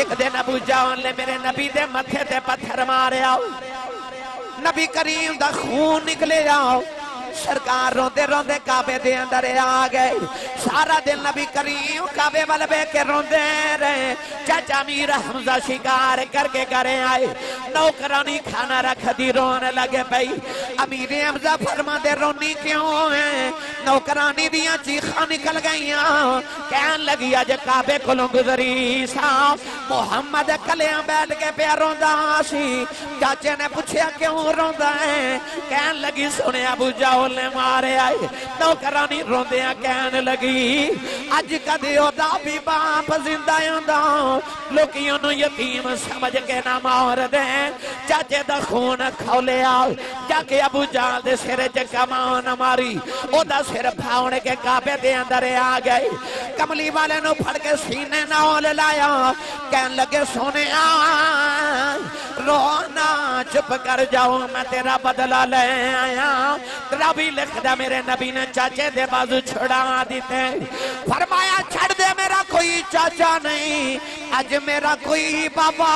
एक दिन अबू जान ने मेरे नबी दे मथे ते पत्थर मारिया नबी करीम दा खून निकले आओ। सरकार रोंदे रोंदे काबे दे अंदर आ गए। सारा दिन नबी करीम काबे वाल बह के रोंदे रहे। चाचा मीर हमजा शिकार करके करे आए। नौकरानी खाना रख दी रोने लगे पई। अमीर हमजा फरमा दे रोनी क्यों है? नौकरानी दिया चीखा निकल गई कहन लगी अज काबे कोलों गुजरी सा। मोहम्मद कलिया बैठ के प्या रोंदा सी। चाचे ने पूछया क्यों रोंदा है? कहन लगी, सुने, अबू जाओ ने मारे आए। नौकरानी रोंदिया कहन लगी, अज कदे भी बाप ज़िंदा होंदा लोकी यतीम समझ के ना मार दे चाचे दा खून खौलिया जाके अबू जाल दे सिर च कमान मारी। ओदा सिर फाउण के काबे दे अंदर आ गए। कमली वाले नु फड़ के सीने नाल लाया। कहन लगे सोने रोना, चुप कर जाओ, मैं तेरा बदला ले आया। भी लिखदा मेरे नबी ने चाचे दे बाजू छुड़ा दिते। फरमाया, छड़ दे मेरा कोई चाचा नहीं, आज मेरा कोई बाबा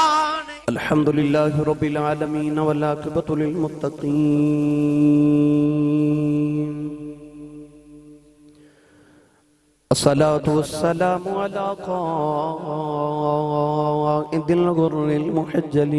अल्हम्दुलिल्लाह रब्बिल आलमीन वल आक़िबतु लिल मुत्तकीन। अस्सलातु वस्सलामु अला क़ाइदिल गुर्रिल मुहज्जलीन।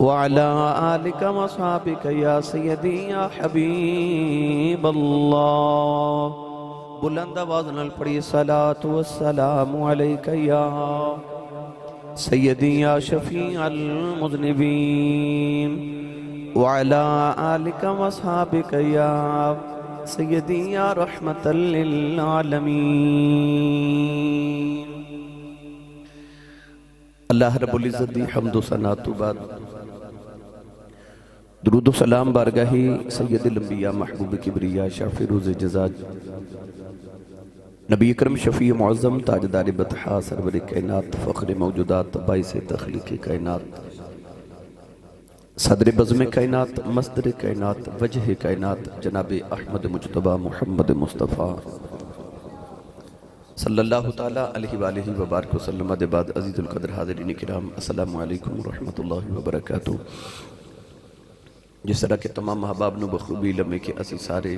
आलिक मसाबिक या सैदी या हबीब अल्लाह बुलंद आवाज़ नाल पढ़िए सलात सलाम या सैदी या शफी अल मुजनबीन वाला आलिक मसाबिक या सैदी या रहमतल लिल आलमीन अल्लाह रब्बुल इज़्ज़त दी हम्दो सना तो बाद दरूद सलाम बारगाही सैयद लंबिया महबूब किबरिया शाफी रोज़ जजाज नबी अकरम शफ़ी मुआज़म ताजदार बतहा सरवर कायनात फ़ख्र मौजूदात बाईस तख्लीक कायनात। सदर बज़म कायनात मसदर कायनात वजह कायनात जनाब अहमद मुजतबा मोहम्मद मुस्तफ़ा। सल्लल्लाहु ताला अलैहि वालैहि व बारक वसल्लम दे बाद अजीजुल कदर हाज़रीन किराम, अस्सलामु अलैकुम व रहमतुल्लाहि व बरकातहू जिस तरह के तमाम महबाब ਨੂੰ ਬਖੂਬੀ ਲੰਮੇ ਕਿ ਅਸੀਂ ਸਾਰੇ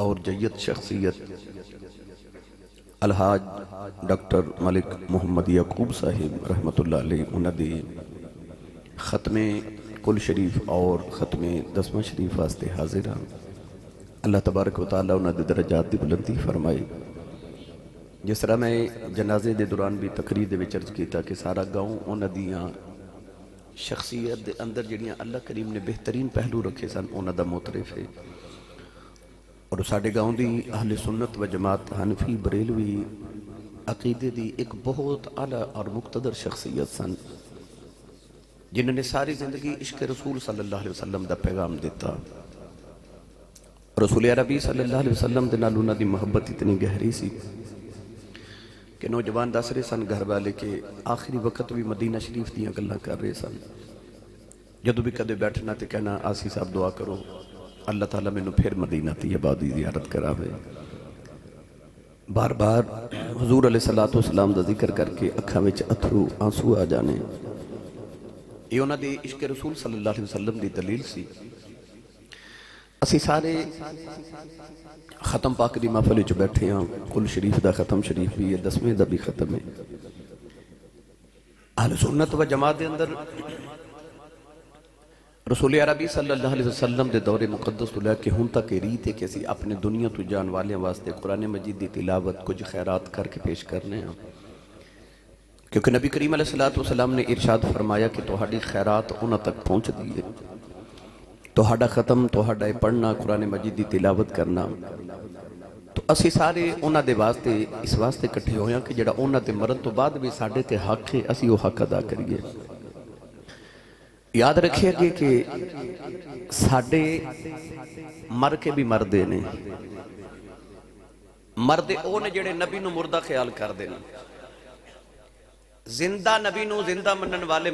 ਔਰ ਜਯਦ ਸ਼ਖਸੀਅਤ अलहाज डॉक्टर मलिक मोहम्मद यकूब साहिब रहमतुल्लाह अलैह उन्होंने दी ख़त्म कुल शरीफ और ख़त्म दसवां शरीफ वास्ते हाजिर हाँ अल्लाह तबारक वाली उन्होंने दरजात की बुलंदी फरमाई जिस तरह मैं जनाजे के दौरान भी तकरीर के अर्ज किया कि सारा गाँव उन्होंने शख्सियत अंदर जड़िया अल्लाह करीम ने बेहतरीन पहलू रखे सन उन्होंने मोतरिफ है। और साढ़े गाँव की अहल सुन्नत व जमात हनफी बरेलवी अकीदे की एक बहुत आला और मुक्तदर शख्सियत सन, जिन्होंने सारी ज़िंदगी इश्क रसूल सल्ला वसलम का पैगाम दिता। रसूल रबी सल्ला वसलम के नाल उन्हों मोहब्बत इतनी गहरी सी। कि नौजवान दस रहे सन घर वाले के आखिरी वक्त भी मदीना शरीफ दल कर रहे सन। जो भी कदम बैठना तो कहना, आसी साहब दुआ करो, अल्लाह तला मैं फिर मदीना की आबादी की आदत करावे। बार बार हजूर अले सलाह तो सलाम का ज़िक्र करके अखा में अथरू आँसू आ जाने। ये उन्होंने इश्क रसूल सल्लाह वसलम की दलील सी। असी सारे खत्म पाक की ਮਹਫਲ 'ਚ बैठे हाँ कुल शरीफ का खत्म शरीफ भी है दसवें का भी खत्म है अल सुनत व जमात के अंदर रसूल अरबी सल्लाम के दौरे मुकदस तो लैके हूँ तक रीत है कि असं अपने दुनिया तो जान वाले वास्ते कुरान मजीद की तिलावत कुछ खैरात करके पेश करने हैं क्योंकि नबी करीम सलात वसलाम ने इरशाद फरमाया कि तो खैरात उन्होंने तक पहुँचती है ਤੁਹਾਡਾ ਖਤਮ ਤੁਹਾਡਾ ਇਹ ਪੜ੍ਹਨਾ ਕੁਰਾਨ ਮਜੀਦ ਦੀ ਤਿਲਾਵਤ ਕਰਨਾ ਤੋ ਅਸੀਂ ਸਾਰੇ ਉਹਨਾਂ ਦੇ ਵਾਸਤੇ ਇਸ ਵਾਸਤੇ ਇਕੱਠੇ ਹੋਏ ਹਾਂ ਕਿ ਜਿਹੜਾ ਉਹਨਾਂ ਦੇ ਮਰਨ ਤੋਂ ਬਾਅਦ ਵੀ ਸਾਡੇ ਤੇ ਹੱਕ ਹੈ ਅਸੀਂ ਉਹ ਹੱਕ ਅਦਾ ਕਰੀਏ ਯਾਦ ਰੱਖਿਏ ਕਿ ਕਿ ਸਾਡੇ ਮਰ ਕੇ ਵੀ ਮਰਦੇ ਨੇ ਮਰਦੇ ਉਹ ਨੇ ਜਿਹੜੇ ਨਬੀ ਨੂੰ ਮੁਰਦਾ ਖਿਆਲ ਕਰਦੇ ਨੇ ਜ਼ਿੰਦਾ ਨਬੀ ਨੂੰ ਜ਼ਿੰਦਾ ਮੰਨਣ ਵਾਲੇ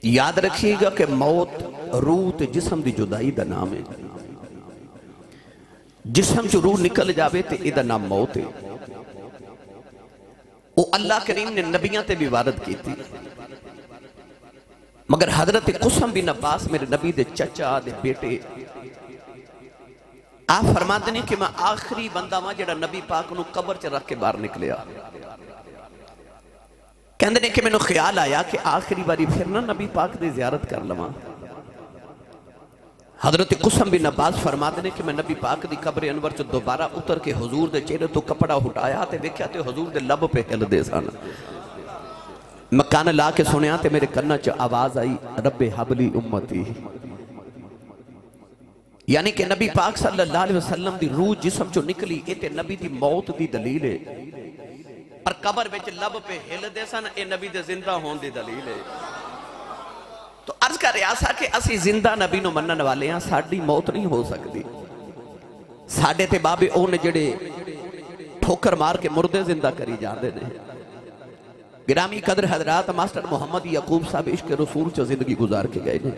ਮਰਦੇ ਨਹੀਂ याद रखिएगा कि मौत रूह ते जिसम की जुदाई का नाम है जिसम च रूह निकल जाए तो यदा नाम मौत है वो अल्लाह करीम ने नबिया ते भी वारद की थी मगर हजरत कुसम बिन अब्बास मेरे नबी दे चचा दे बेटे आप फरमाते ने कि मैं आखिरी बंदा वा जो नबी पाक ਨੂੰ ਕਬਰ ਚ ਰੱਖ ਕੇ ਬਾਹਰ ਨਿਕਲਿਆ ਕਹਿੰਦੇ ਨੇ ਕਿ ਮੈਨੂੰ ਖਿਆਲ ਆਇਆ ਕਿ ਆਖਰੀ ਵਾਰੀ ਫਿਰ ਨਾ ਨਬੀ ਪਾਕ ਦੀ ਜ਼ਿਆਰਤ ਕਰ ਲਵਾਂ हजरत कुसम बिन अब्बास फरमाते ने कि मैं नबी पाक की कब्र अनवर च दोबारा उतर के हजूर के चेहरे तो कपड़ा हटाया तो वेख्या तो हजूर के लब पे हिलते सन मैं कन ला के सुनिया तो मेरे कन्ना च आवाज आई रबे हबली उम्मती यानी कि नबी पाक सल्लल्लाहु अलैहि वसल्लम दी रूह जिस्म चो निकली ये ते नबी दी मौत दी दलील है पर कबर विच लब पे हिलदे सन ये नबी दे जिंदा होने दी दलील है तो अर्ज कर रहा था कि ਅਸੀਂ ਜ਼ਿੰਦਾ ਨਬੀ ਨੂੰ ਮੰਨਣ ਵਾਲੇ ਆ ਸਾਡੀ ਮੌਤ ਨਹੀਂ ਹੋ ਸਕਦੀ ਸਾਡੇ ਤੇ ਬਾਬੇ ਉਹ ਨੇ ਜਿਹੜੇ ਠੋਕਰ ਮਾਰ ਕੇ ਮੁਰਦੇ ਜ਼ਿੰਦਾ ਕਰੀ ਜਾਂਦੇ ਨੇ ਗਿਰਾਮੀ ਕਦਰ ਹਜ਼ਰਤ ਮਾਸਟਰ ਮੁਹੰਮਦ ਯਾਕੂਬ ਸਾਹਿਬ ਇਸ਼ਕ ਰਸੂਲ ਚ ਜ਼ਿੰਦਗੀ ਗੁਜ਼ਾਰ ਕੇ ਗਏ ਨੇ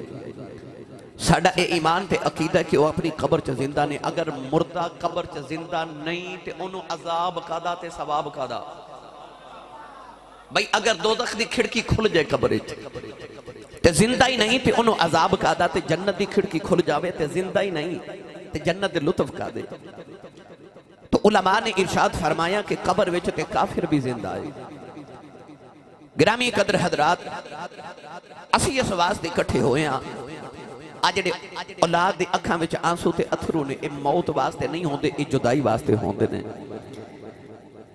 ਸਾਡਾ ਇਹ ਈਮਾਨ ਤੇ ਅਕੀਦਾ ਕਿ ਉਹ ਆਪਣੀ ਕਬਰ ਚ ਜ਼ਿੰਦਾ ਨੇ ਅਗਰ ਮੁਰਦਾ ਕਬਰ ਚ ਜ਼ਿੰਦਾ ਨਹੀਂ ਤੇ ਉਹਨੂੰ ਅਜ਼ਾਬ ਕਾਦਾ ਤੇ ਸਵਾਬ ਕਾਦਾ भाई, अगर दोजख की खिड़की खुल जाए कब्र ते ज़िंदा ही नहीं, ते ओनू अजाब का दा जन्नत की खिड़की खुल जाए ते ज़िंदा ही नहीं, ते जन्नत लुत्फ का दे। तो उलमा ने इर्शाद फरमाया कि कब्र विच काफिर भी ज़िंदा है। ग्रामी कदर हजरात, असि इस वास्ते इकट्ठे होए औलाद की अखा आँसू ते अथरू ने मौत वास्ते नहीं होंगे ये जुदाई वास्ते होंगे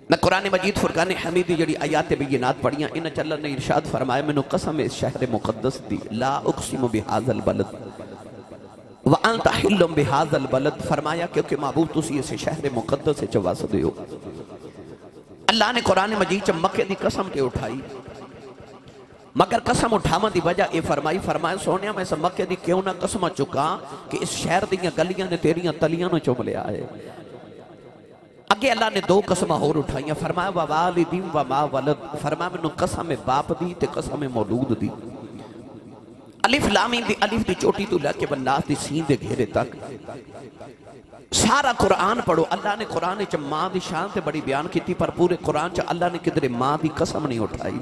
न कुरान मजीद, फुरकान हमीदी जी आयात बेनात पढ़िया, इन्हें चलर ने इर्शाद फरमाया, मैंने कसम इस शहर मुकदस दी, ला उकसिम बिहाजल बलद। वाहिलम बिहाजल बलद। फरमाया, क्योंकि महबूब तुम इस शहर मुकदस च वसद हो। अल्लाह ने कुरान मजीद च मके की कसम के उठाई। मगर कसम उठाव की वजह यह फरमाई, फरमाया सोने मैं इस मके की क्यों ना कसम चुका कि इस शहर दलिया ने तेरिया तलिया चुम लिया है? अगे अल्लाह ने दो कसम होर उठाइया फरमाया वा वाली दी वा माँ वलद फरमाया मैनू कसम बाप दी ते कसम मौलूद दी अलिफ लामी दी अलिफ दी चोटी तो लैके बन्नास दी सीन दे घेरे तक सारा कुरान पढ़ो अल्लाह ने कुरान च माँ दी शान ते बड़ी बयान की पर पूरे कुरान च अल्लाह ने किधरे माँ दी कसम नहीं उठाई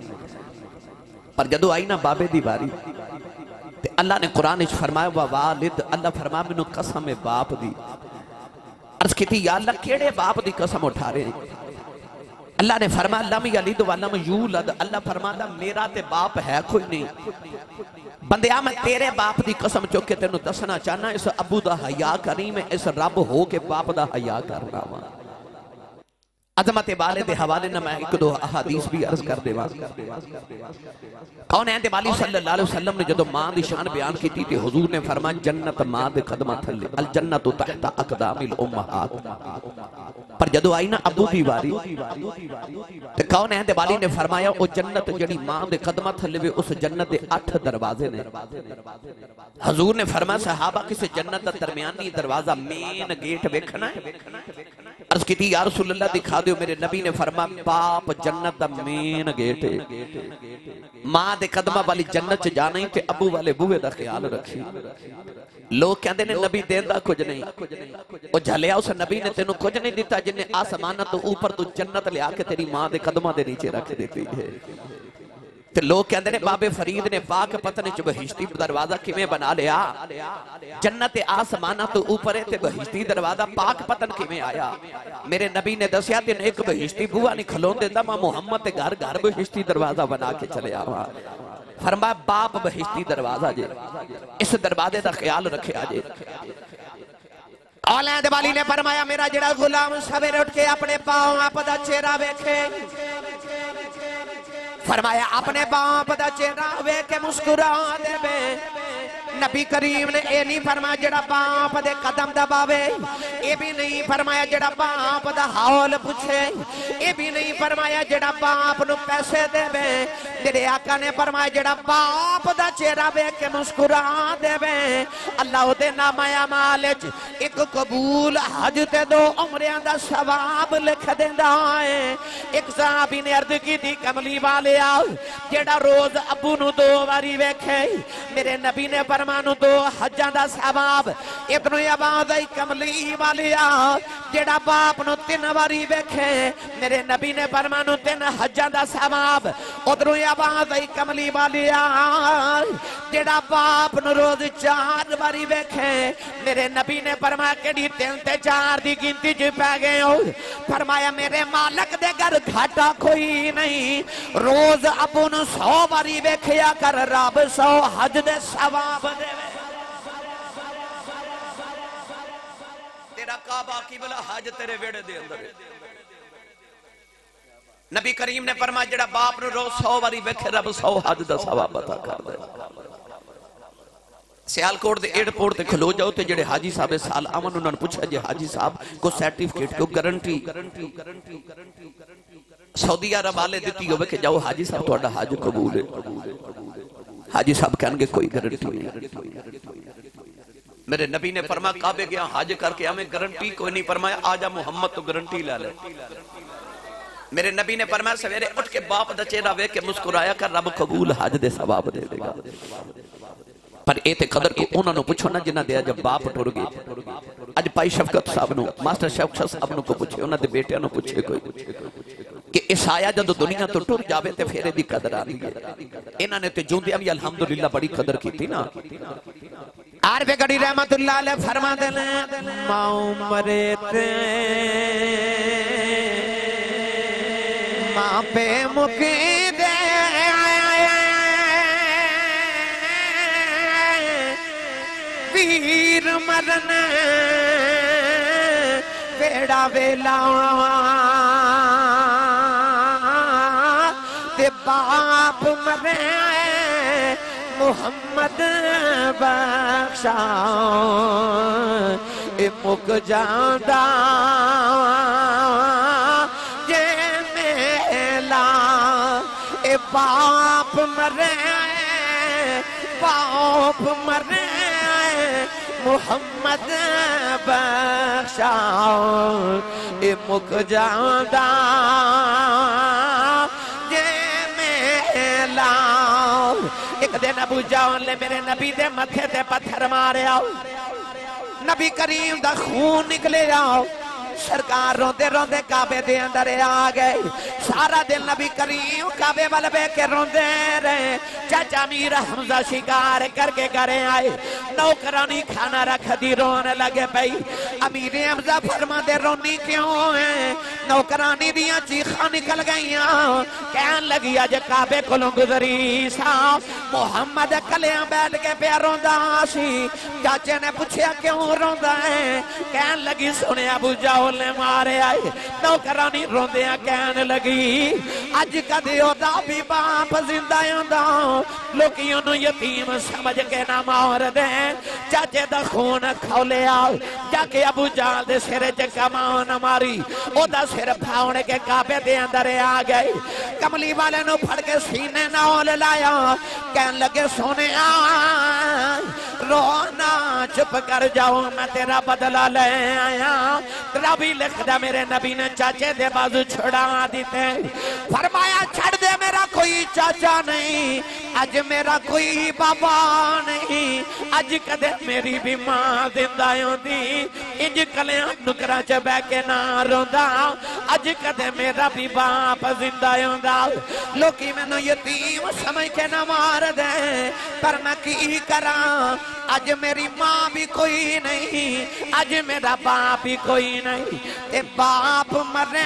पर जदों आई ना बाबे दी बारी ते अल्लाह ने कुरान च फरमाया वा वालिद अल्लाह फरमाया मैनू कसम बाप दी अर्ज़ की अल्लाह केड़े बाप की कसम उठा रहे अल्लाह ने फरमा लम यलिद वलम यूलद। अल्लाह फरमांदा, मेरा ते बाप है, कोई नहीं। बंदिया मैं तेरे बाप की कसम चुक के तेन दसना चाहना, इस अबू का हया करी मैं इस रब हो के बाप का हया करना वा। अजमत वाले के हवाले न मैं एक दो अहादीस भी अर्ज़ कर देवा। कौन है? दिवाली सल्लल्लाहु अलैहि वसल्लम ने जो माँ की शान बयान की थी हुजूर ने फरमाया जन्नत माँ के कदम थले अल जन्नत तहत अकदामिल उम्महात। पर जदों आई ना अबू की वारी ते कौन है? दिवाली ने फरमाया ओ जन्नत जड़ी माँ के कदम थले वे उस जन्नत के अठ दरवाजे ने। हजूर ने फरमाया सहाबा किसी जन्नत का दरमियानी दरवाज़ा मेन गेट वेखना है? अर्ज़ की थी यार सुल्ला दिखा दो मेरे नबी ने फरमा पाप जन्नत का मेन गेट माँ के कदम वाली जन्नत जाना ही अबू वाले बूहे का ख्याल रखी लोग कहते ने, नबी देता कुछ नहीं। वो झलिया उस नबी ने तेन कुछ नहीं दिता जिन्हें आसमान तो उपर तू जन्नत लिया के तेरी माँ के कदमों के नीचे रख दी है। ਤੇ ਲੋਕ ਕਹਿੰਦੇ ਨੇ ਬਾਬੇ ਫਰੀਦ ਨੇ ਪਾਕ ਪਤਨ ਚ ਬਹਿਸ਼ਤੀ ਦਰਵਾਜ਼ਾ ਕਿਵੇਂ ਬਣਾ ਲਿਆ ਜੰਨਤ ਤੇ ਆਸਮਾਨਾਂ ਤੋਂ ਉੱਪਰ ਹੈ ਤੇ ਬਹਿਸ਼ਤੀ ਦਰਵਾਜ਼ਾ ਪਾਕ ਪਤਨ ਕਿਵੇਂ ਆਇਆ ਮੇਰੇ ਨਬੀ ਨੇ ਦੱਸਿਆ ਤੇ ਇੱਕ ਬਹਿਸ਼ਤੀ ਬੂਆ ਨਹੀਂ ਖਲੋਣ ਦਿੰਦਾ ਮੈਂ ਮੁਹੰਮਦ ਤੇ ਘਰ ਘਰ ਬਹਿਸ਼ਤੀ ਦਰਵਾਜ਼ਾ ਬਣਾ ਕੇ ਚਲਿਆ ਵਾ फरमा बाप बहिश्ती दरवाजा जे इस दरवाजे का ख्याल रखिया जे औलैद वाली ने फरमाया मेरा जड़ा गुलाम सवेरे उठ के अपने पाओ आप दा चेहरा वेखे फरमाया अपने बाप का चेहरा वे के मुस्कुरा देवे। नबी करीम ने ये नहीं फरमाया जड़ा बाप दे कदम दबावे। ये भी नहीं फरमाया जड़ा बाप दा हाल पूछे। ये भी नहीं फरमाया जड़ा बाप नु पैसे देवे। तेरे आका ने फरमाया जड़ा बाप दा चेहरा वेख के मुस्कुरा देवे। अल्लाह दे नाम अमाल च एक कबूल हज ते दो उमरियाँ दा सवाब लिख देंदा है। एक साहबी ने अर्ज़ की थी कमली वाले आओ। जेड़ा रोज अबू नु दो बारी वेखे। मेरे नबी ने फरमानु दो हजां दा सवाब आई कमली वाले आओ जेड़ा बाप नु तीन बारी वेखे, मेरे नबी ने फरमानु तीन हजां दा सवाब, उधरों आवाज़ आई कमली वाले आओ जेड़ा बाप नु रोज चार बारी वेखे, मेरे नबी ने फरमाया, केड़ी तीन ते चार दी गिनती च पै गए फरमाया, मेरे मालक दे घर घाटा कोई नहीं, रोज अबू नु सौ बारी वेखिया कर, रब सौ हज दे सवाब तेरा काबा हज तेरे वेड़े दे अंदर। नबी करीम ने बाप वेखे, रब हज कर दे। सियालकोट के एयरपोर्ट से खलो जाओ तो जो हाजी साहब साल अमन उन्होंने पूछा जी हाजी साहब को सर्टिफिकेट को गारंटी सऊदी अरब वाले दी हो जाओ, हाजी साहब थोड़ा हज कबूल है। हाजी साहब कहेंगे, कोई गारंटी तो नहीं मेरे नबी ने फरमा काबे गया, हाज करके हमें गारंटी कोई नहीं फरमाया आजा मोहम्मद तो गारंटी ला ले। मेरे नबी ने फरमाया, सवेरे उठ के बाप का चेहरा वेख के मुस्कुराया कर, रब कबूल हज दे सवाब दे देगा। पर ए कदर को उन्होंने पूछो ना, जिन्हें दिया जब बाप टुर गए। अज भाई शफकत साहब मास्टर शफकत साहब को पूछे उन्होंने बेटिया पूछे कोई। ਉਹਨਾਂ ਦੇ ਬੇਟਿਆਂ ਨੂੰ ਪੁੱਛੇ ਕੋਈ ਕਿ ਇਸ ਆਇਆ ਜਦੋਂ ਦੁਨੀਆ ਤੋਂ ਟੁਰ ਜਾਵੇ ਤੇ ਫਿਰ ਇਹਦੀ ਕਦਰ ਆਣੀ ਹੈ ਇਹਨਾਂ ਨੇ ਤੇ ਜਿਉਂਦਿਆਂ ਵੀ ਅਲਹਮਦੁਲਿਲਾ ਬੜੀ ਕਦਰ ਕੀਤੀ ਨਾ आरफे गढ़ी रहमतुल्लाह अलैह फरमा देने माऊ मरे ते मां पे मुकी दे वीर मरन बेड़ा वेला बाप मरे मुहम्मद बख्शा मुक जांदा जे मेला। ए बाप मरे बाप मरे मोहम्मद बख्शा ए मुक जांदा एक दिन अबू जान ले मेरे नबी दे मथे ते पत्थर मारे आओ नबी करीम दा खून निकले आओ सरकार रोंदे रोंदे काबे दे अंदर आ गए। सारा दिन नबी करीम काबे मलबे के रोंदे रहे। चाचा मीर हमजा शिकार करके घरे आए। नौकरानी खाना रख दी रोन लगे पई। अमीर हमजा फरमा दे रोनी क्यों है? नौकरानी दिया चीखा निकल गई कह लगी अज काबे को गुजरी सा। मोहम्मद कलिया बैठ के प्या रोंदा सी। चाचे ने पूछा क्यों रोंदा है? कहन लगी, सुने अबू जाओ ने मारे आए। नौकरानी रोंद कह लगी अज कद भी बाप ज़िंदा होंदा लोग यतीम समझ के ना मार दे। चाचे दा खून खौलिया जाके अबू जाल दे सिर च कमान मारी। ओदा सिर फाउन के काबे दे अंदर आ गए कमली वाले नु फड़ के सीने नाल लाया। कह लगे सोने रोना, चुप कर जाओ, मैं तेरा बदला ले आया। तेरा भी लिख दिया मेरे नबी ने, चाचे दे बाजू छुड़ा दीते। फरमाया दे मेरा कोई चाचा नहीं अज मेरा कोई बाबा नहीं। अज कदे मेरी भी माँ ज़िंदा होंदी इंज कलिया नुकरा च बह के ना रोंदा। अज कदे मेरा भी बाप ज़िंदा होंदा लोकी मैनू यतीम समझ के ना मार दे, पर मैं की करा? अज मेरी माँ भी कोई नहीं अज मेरा बाप भी कोई नहीं। ते बाप मरे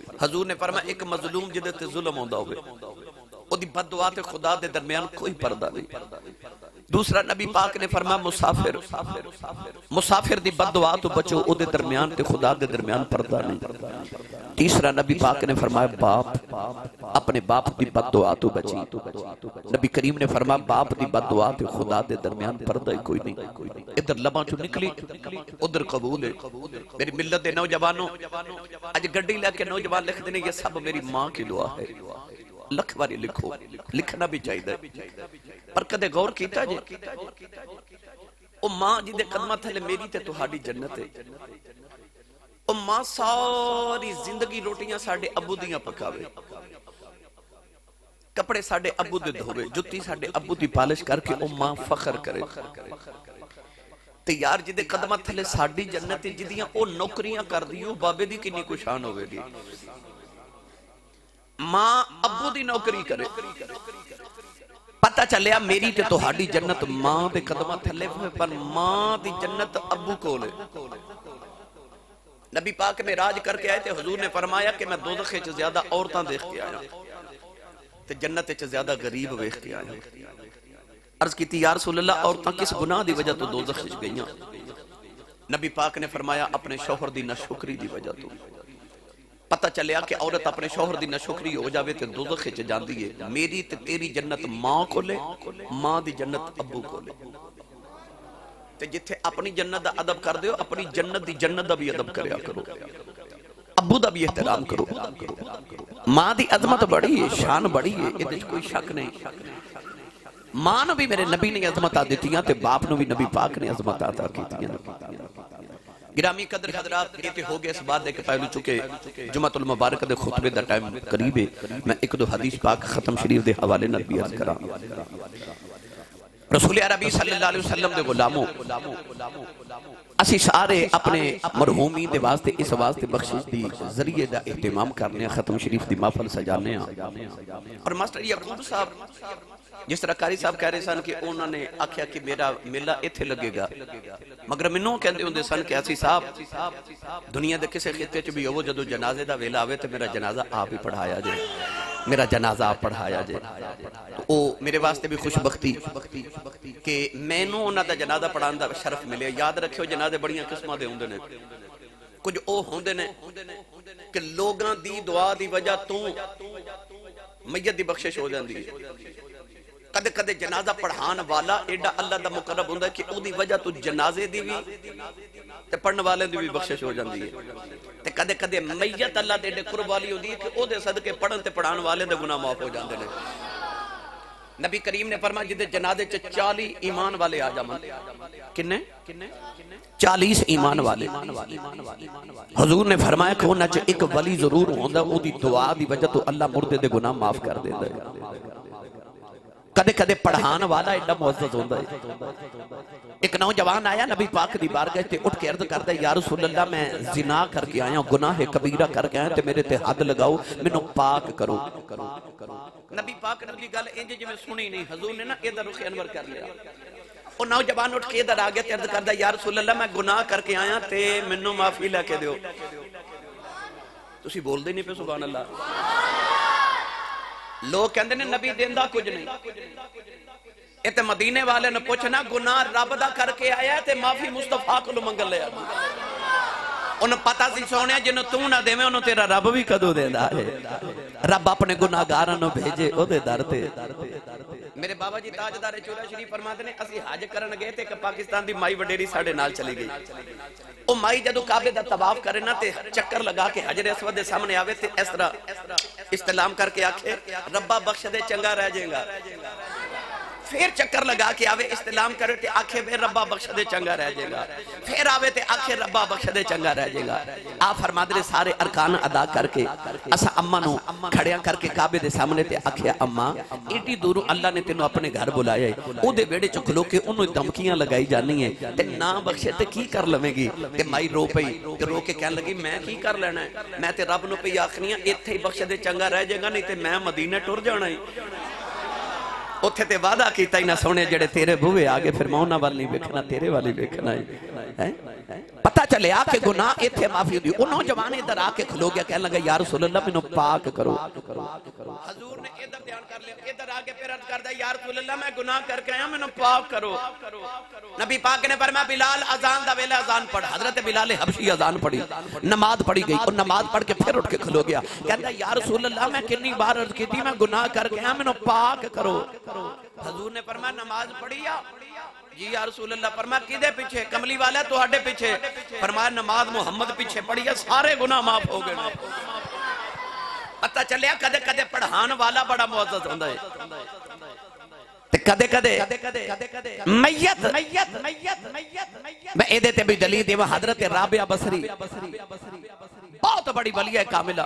हजूर ने फरमा एक मजलूम जिदे जुलम आंदा होवे खुदा दे दरमियान कोई पर्दा नहीं। दूसरा नबी पाक ने फरमा मुसाफिर मुसाफिर दी बददुआ तो बचो, ओदे दरमियान खुदा दे दरमियान पर्दा नहीं। तीसरा नबी पाक ने फरमाया, बाप, अपने बाप की बद तो बची। नबी करीम ने फरमाया, बाप की बद तो खुदा के दरमियान पर्दा ही कोई नहीं। इधर लबा चो निकली, उधर कबूल मेरी मिलत के नौजवानों अज गड्डी लेके नौजवान लिख देने ये सब मेरी माँ की दुआ है। लख बारी लिखो, लिखना भी चाहिए पर कदे गौर किया जे? माँ जी के कदम थले मेरी तो जन्नत है। ਉਹ ਮਾਂ ਸਾਰੀ ਜ਼ਿੰਦਗੀ ਰੋਟੀਆਂ ਸਾਡੇ ਅੱਬੂ ਦੀਆਂ ਪਕਾਵੇ ਕੱਪੜੇ ਸਾਡੇ ਅੱਬੂ ਦੇ ਧੋਵੇ ਜੁੱਤੀ ਸਾਡੇ ਅੱਬੂ ਦੀ ਪਾਲਿਸ਼ ਕਰਕੇ ਉਹ ਮਾਂ ਫਖਰ ਕਰੇ ਤੇ ਯਾਰ ਜਿਹਦੇ ਕਦਮਾਂ ਥੱਲੇ ਸਾਡੀ ਜੰਨਤ ਹੈ ਜਿਹਦੀਆਂ ਉਹ ਨੌਕਰੀਆਂ ਕਰਦੀ ਉਹ ਬਾਬੇ ਦੀ ਕਿੰਨੀ ਕੁਸ਼ਾਨ ਹੋਵੇਗੀ ਮਾਂ ਅੱਬੂ ਦੀ ਨੌਕਰੀ ਕਰੇ ਪਤਾ ਚੱਲਿਆ ਮੇਰੀ ਤੇ ਤੁਹਾਡੀ ਜੰਨਤ ਮਾਂ ਦੇ ਕਦਮਾਂ ਥੱਲੇ ਹੋਵੇ ਪਰ ਮਾਂ ਦੀ ਜੰਨਤ ਅੱਬੂ ਕੋਲ ਹੈ नबी पाक में राज करके आए थे, हजूर ने फरमाया कि मैं दोजखे च ज़्यादा औरतां देख के आया। ते जन्नत च ज़्यादा गरीब वेख के आया। अर्ज़ की यार सुल्ला औरतां किस गुनाह की वजह तो दोजख च गईयां? नबी पाक ने फरमाया, अपने शोहर की नशुकरी की वजह तो। पता चलिया कि औरत अपने शोहर की नशुकरी हो जाए तो दोजख च जाती है। मेरी तेरी जन्नत माँ कोले, माँ की जन्नत अबू कोले। ਤੇ ਜਿੱਥੇ ਆਪਣੀ ਜੰਨਤ ਦਾ ਅਦਬ ਕਰਦੇ ਹੋ ਆਪਣੀ ਜੰਨਤ ਦੀ ਜੰਨਤ ਦਾ ਵੀ ਅਦਬ ਕਰਿਆ अबू का भी एहतराम करो। माँ की अजमत बड़ी है, शान बड़ी है ये कोई शक नहीं। माँ भी मेरे नबी ने अजमत दी बाप ने भी नबी पाक ने अजमत अदा की ग्रामी कदर हजरात ये तो हो गया इस बात के पहलू चुके। जुमा तुल मुबारक के खुतबे का टाइम करीब है। मैं एक दो हदीस पाक खत्म शरीफ के हवाले न भी अर्ज़ करा। रसूल अरबी सल्लल्लाहु अलैहि वसल्लम दे गुलामों ਅਸੀਂ ਸਾਰੇ ਆਪਣੇ ਮਰਹੂਮੀ ਦੇ ਵਾਸਤੇ ਇਸ ਵਾਸਤੇ ਬਖਸ਼ਿਸ਼ ਦੀ ਜ਼ਰੀਏ ਦਾ ਇhtਮਾਮ ਕਰਨੇ ਆ ਖਤਮ ਸ਼ਰੀਫ ਦੀ ਮਾਹਫਲ ਸਜਾਣੇ ਆ ਔਰ ਮਾਸਟਰ ਯਾਕੂਬ ਸਾਹਿਬ ਜਿਸ ਤਰ੍ਹਾਂ ਕਾਰੀ ਸਾਹਿਬ ਕਹਿ ਰਹੇ ਸਨ ਕਿ ਉਹਨਾਂ ਨੇ ਆਖਿਆ ਕਿ ਮੇਰਾ ਮੇਲਾ ਇੱਥੇ ਲੱਗੇਗਾ ਮਗਰ ਮੈਨੂੰ ਕਹਿੰਦੇ ਹੁੰਦੇ ਸਨ ਕਿ ਅਸੀਂ ਸਾਹਿਬ ਦੁਨੀਆ ਦੇ ਕਿਸੇ ਖਿੱਤੇ 'ਚ ਵੀ ਹੋਵੋ ਜਦੋਂ ਜਨਾਜ਼ੇ ਦਾ ਵੇਲਾ ਆਵੇ ਤੇ ਮੇਰਾ ਜਨਾਜ਼ਾ ਆਪ ਹੀ ਪੜਾਇਆ ਜਾਏ मेरा जनाजा पढ़ाया जाए तो मेरे वास्ते भी खुशबख्ती। कि मैनू उन्होंने जनाजा पढ़ाने का शर्फ मिले याद रखियो जनाजे बड़िया किस्म के होंगे ने। कुछ वह होंगे ने कि लोगों की दुआ की वजह तू मैयत की बख्शिश हो जाती है। ਕਦੇ ਕਦੇ ਜਨਾਜ਼ਾ ਪੜਾਉਣ ਵਾਲਾ ਐਡਾ ਅੱਲਾ ਦਾ ਮੁਕਰਬ ਹੁੰਦਾ ਕਿ ਉਹਦੀ ਵਜ੍ਹਾ ਤੋਂ ਜਨਾਜ਼ੇ ਦੀ ਵੀ ਤੇ ਪੜਨ ਵਾਲੇ ਦੀ ਵੀ ਬਖਸ਼ਿਸ਼ ਹੋ ਜਾਂਦੀ ਹੈ ਤੇ ਕਦੇ ਕਦੇ ਮਈਤ ਅੱਲਾ ਦੇ ਏਡੇ ਕੁਰਬ ਵਾਲੀ ਹੁੰਦੀ ਹੈ ਕਿ ਉਹਦੇ ਸਦਕੇ ਪੜਨ ਤੇ ਪੜਾਉਣ ਵਾਲੇ ਦੇ ਗੁਨਾਹ ਮਾਫ ਹੋ ਜਾਂਦੇ ਨੇ ਨਬੀ ਕਰੀਮ ਨੇ ਫਰਮਾਇਆ ਜਿਹਦੇ ਜਨਾਜ਼ੇ 'ਚ 40 ਈਮਾਨ ਵਾਲੇ ਆ ਜਾਵਣ ਕਿੰਨੇ ਕਿੰਨੇ 40 ਈਮਾਨ ਵਾਲੇ ਹਜ਼ੂਰ ਨੇ ਫਰਮਾਇਆ ਕਿ ਉਹਨਾਂ 'ਚ ਇੱਕ ਵਲੀ ਜ਼ਰੂਰ ਹੁੰਦਾ ਉਹਦੀ ਦੁਆ ਦੀ ਵਜ੍ਹਾ ਤੋਂ ਅੱਲਾ ਮੁਰਦੇ ਦੇ ਗੁਨਾਹ ਮਾਫ ਕਰ ਦਿੰਦਾ ਹੈ ਕਦੇ ਕਦੇ ਪੜਾਉਣ ਵਾਲਾ ਐਡਾ ਮੁਅੱਜ਼ਜ਼ ਹੁੰਦਾ ਹੈ ਇੱਕ ਨੌਜਵਾਨ ਆਇਆ ਨਬੀ ਪਾਕ ਦੀ ਬਾਰਗਾਹ ਤੇ ਉੱਠ ਕੇ ਅਰਜ਼ ਕਰਦਾ ਯਾ ਰਸੂਲ ਅੱਲਾ ਮੈਂ ਜ਼ਿਨਾ ਕਰਕੇ ਆਇਆ ਗੁਨਾਹ ਕਬੀਰਾ ਕਰਕੇ ਆਇਆ ਤੇ ਮੇਰੇ ਤੇ ਹੱਦ ਲਗਾਓ ਮੈਨੂੰ ਪਾਕ ਕਰੋ ਨਬੀ ਪਾਕ ਨੇ ਦੀ ਗੱਲ ਇੰਜ ਜਿਵੇਂ ਸੁਣੀ ਨਹੀਂ ਹਜ਼ੂਰ ਨੇ ਨਾ ਇਹਦਾ ਰੁਖ ਅਨਵਰ ਕਰ ਲਿਆ ਉਹ ਨੌਜਵਾਨ ਉੱਠ ਕੇ ਇਧਰ ਆ ਗਿਆ ਤੇ ਅਰਜ਼ ਕਰਦਾ ਯਾ ਰਸੂਲ ਅੱਲਾ ਮੈਂ ਗੁਨਾਹ ਕਰਕੇ ਆਇਆ ਤੇ ਮੈਨੂੰ ਮਾਫੀ ਲੈ ਕੇ ਦਿਓ ਤੁਸੀਂ ਬੋਲਦੇ ਨਹੀਂ ਪਏ ਸੁਭਾਨ ਅੱਲਾ लोग कहते ने, नबी देंदा कुछ नहीं। इतने मदीने वाले ने पूछना, गुनाह रब का करके आया ते माफ़ी मुस्तफ़ा को मंगल लिया पता सी सोने जिन्हों तू ना देवे तेरा रब भी कदों देंदा रब अपने गुनाहगारा भेजे ओ दर ਮੇਰੇ ਬਾਬਾ ਜੀ ਤਾਜਦਾਰ ਚੋਰਾ ਸ਼ਰੀਫ ਫਰਮਾਉਂਦੇ ਨੇ ਅਸੀਂ ਹਜ ਕਰਨ ਗਏ ਤੇ ਇੱਕ ਪਾਕਿਸਤਾਨ ਦੀ ਮਾਈ ਵਡੇਰੀ ਸਾਡੇ ਨਾਲ ਚਲੀ ਗਈ ਉਹ ਮਾਈ ਜਦੋਂ ਕਾਬੇ ਦਾ ਤਵਾਫ ਕਰੇ ਨਾ ਤੇ ਚੱਕਰ ਲਗਾ ਕੇ ਹਜਰ ਅਸਵਦ ਦੇ ਸਾਹਮਣੇ ਆਵੇ ਤੇ ਇਸ ਤਰ੍ਹਾਂ ਇਸਤਲਾਮ ਕਰਕੇ ਆਖੇ ਰੱਬਾ ਬਖਸ਼ ਦੇ ਚੰਗਾ ਰਹਿ ਜਾਏਗਾ फिर चक्कर लगा के आवे, इस्तेलाम करे ते आखे वे रब्बा बख्श दे चंगा रह जाएगा। फिर आवे ते आखे रब्बा बख्श दे चंगा रह जाएगा। आप फरमाते ने सारे अरकान अदा करके, असा अम्मा नु खड़िया करके काबे दे सामने ते आखे, अम्मा एडी दूरों अल्लाह ने तेनु अपने घर बुलाया है। ओदे बेड़े च खलो के ओनु धमकियाँ लगाई जानी है। ते ना बख्शे ते की कर लवेगी? ते माई रो पई, ते रो के कहन लगी, मैं की कर लेना है? मैं ते रब नु पई आखनी है इथे ही बख्श दे चंगा रह जाएगा, नहीं ते मैं मदीने टुर जाना है। ਉੱਥੇ ਤੇ ਵਾਦਾ ਕੀਤਾ ਹੀ ਨਾ ਸੋਹਣੇ ਜਿਹੜੇ ਤੇਰੇ ਬੂਹੇ ਆ ਗਏ ਫਿਰ ਮੈਂ ਉਹਨਾਂ ਵੱਲ ਨਹੀਂ ਵੇਖਣਾ ਤੇਰੇ ਵੱਲ ਹੀ ਵੇਖਣਾ ਹੈ ਪਤਾ ਚੱਲਿਆ ਕਿ ਗੁਨਾਹ ਇੱਥੇ ਮਾਫੀ ਹੁੰਦੀ ਉਹ ਨੌਜਵਾਨ ਇਧਰ ਆ ਕੇ ਖਲੋ ਗਿਆ ਕਹਿਣ ਲੱਗਾ ਯਾ ਰਸੂਲ ਅੱਲਾਹ ਮੈਨੂੰ ਪਾਕ ਕਰੋ ਹਜ਼ੂਰ इधर ध्यान कर इधर आके फिर यार मैं गुनाह करके आया मैंने पाप करो। नबी पाक ने फरमाया, बिलाल अजान दा वेला अजान हज़रत बिलाल हबशी अजान पढ़ी, नमाज़ पढ़ी गई, और नमाज़ पढ़ के फिर उठ के खलो गया। कहता यार रसूलुल्लाह, मैं कितनी बार अर्ज़ की थी, मैं गुनाह करके आया मैंने पाक करो। हजूर ने फरमाया, नमाज़ पढ़ी जी यार रसूलुल्लाह फरमाया किदे पीछे? कमली वाले तो पीछे। फरमाया, नमाज़ मोहम्मद पीछे पढ़ी है, सारे गुनाह माफ़ हो गए पता चलिया, कद कद पढ़ाने वाला बड़ा मुआजत हों। मैयत मैयत मैयत मैयत, मैं हज़रत राबिया बसरी। बहुत बड़ी वलिया कामिला।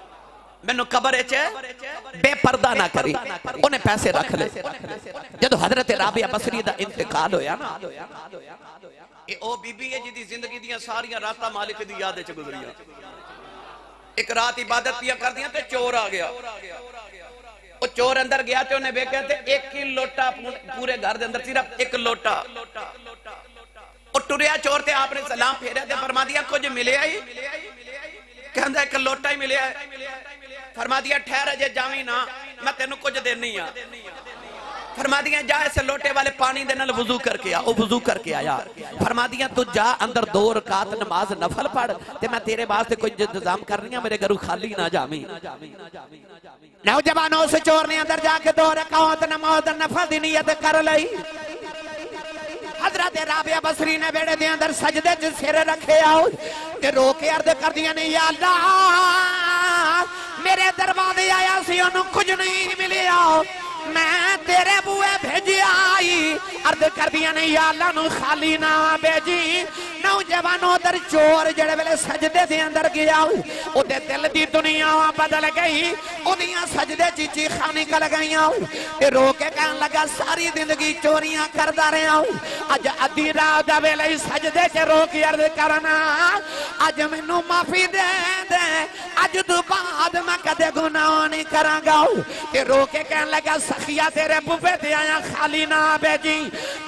ਮੈਨੂੰ ਕਬਰ ਵਿੱਚ ਬੇਪਰਦਾ ਨਾ ਕਰੀ ਉਹਨੇ ਪੈਸੇ ਰੱਖ ਲਏ ਜਦੋਂ ਹਜ਼ਰਤ ਰਾਬੀਆ ਬਸਰੀ ਦਾ ਇੰਤਕਾਲ ਹੋਇਆ ਨਾ ਇਹ ਉਹ ਬੀਬੀ ਹੈ ਜਿਹਦੀ ਜ਼ਿੰਦਗੀ ਦੀਆਂ ਸਾਰੀਆਂ ਰਾਤਾਂ ਮਾਲਿਕ ਦੀ ਯਾਦ ਵਿੱਚ ਗੁਜ਼ਰੀਆਂ ਇੱਕ ਰਾਤ ਇਬਾਦਤ ਪਿਆ ਕਰਦੀਆਂ ਤੇ ਚੋਰ ਆ ਗਿਆ ਉਹ ਚੋਰ ਅੰਦਰ ਗਿਆ ਤੇ ਉਹਨੇ ਵੇਖਿਆ ਤੇ ਇੱਕ ਹੀ ਲੋਟਾ ਪੂਰੇ ਘਰ ਦੇ ਅੰਦਰ ਸਿਰਫ ਇੱਕ ਲੋਟਾ ਉਹ ਟੁਰਿਆ ਚੋਰ ਤੇ ਆਪਨੇ ਸਲਾਮ ਫੇਰਿਆ ਤੇ ਫਰਮਾ ਦਿਆ ਕੁਝ ਮਿਲਿਆ ਹੀ ਕਹਿੰਦਾ ਇੱਕ ਲੋਟਾ ਹੀ ਮਿਲਿਆ फरमा दिया, ठहर अजय जावी ना, मैं तेन कुछ देनी आ। फरमा दिया, जा इस लोटे वाले पानी दे नाल वज़ू करके आ, ओ वज़ू करके आया फरमा दिया, तू जा अंदर दो रकात नमाज़ नफल पढ़, ते मैं तेरे वास्ते कोई इंतज़ाम कर रही हूँ मेरे घरों खाली ना जावी। नौजवानों उस चोर ने अंदर जाके दो रकात नमाज़ नफल दी नियत कर लई। हज़रत राबिया बसरी ने बेड़े दे अंदर सजदे च सिर रखे आओ, ते रो के अर्ज़ कर दिया ने या अल्लाह मेरे दरबार आया सी ओनू कुछ नहीं मिलिया। मैं तेरे बूए भेजिया आई। अर्ज़ कर दिया ने या अल्लाह नु खाली ना भेजी। नौजवान उधर चोर जेड़े वेले सजदे दे अंदर गया ओदे दिल दी दुनिया बदल गई। ओदियाँ सजदे च चीखां निकल गईयां ते रो के कहन लगा, सारी ज़िंदगी चोरियाँ करदा रहा अज अद्धी रात दा वेले सजदे च रो के अर्ज़ करना। अज मैनू माफ़ी दे दे अज तो बाद मैं कदे गुनाह नहीं करांगा ते रो के कहन लगा सखिया तेरे बुफे ते आया खाली ना भेजी